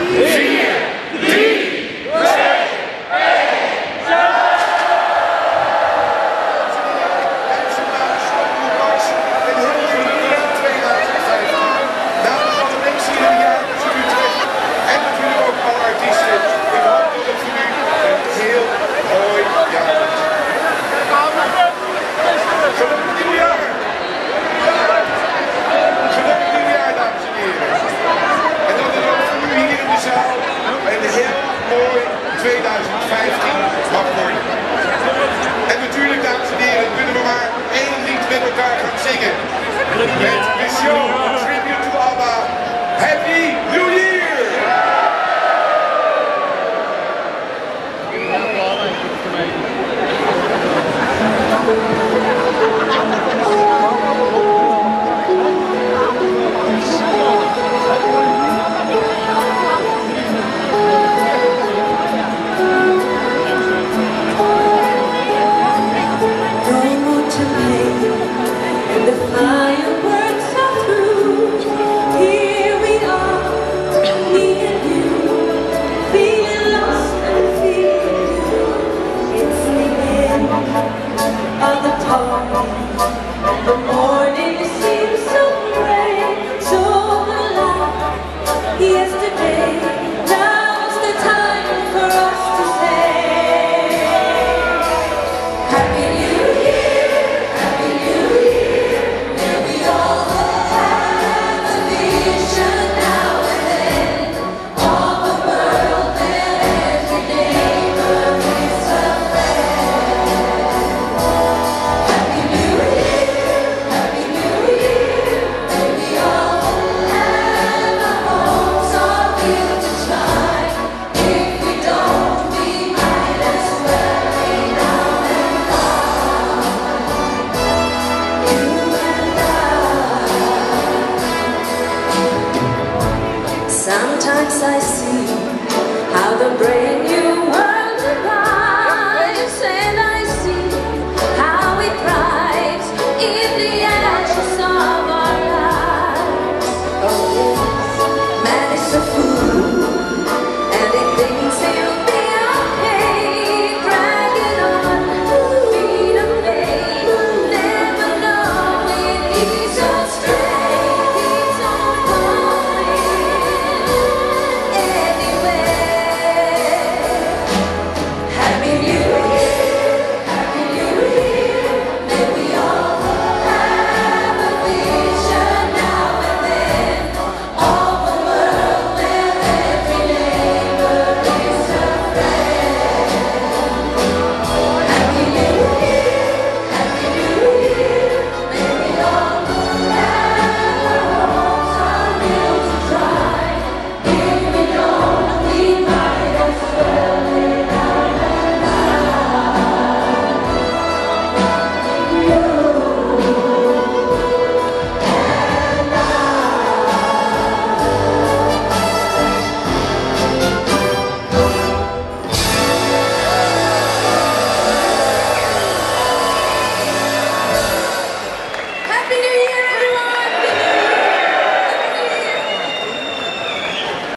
Yeah. Sometimes I see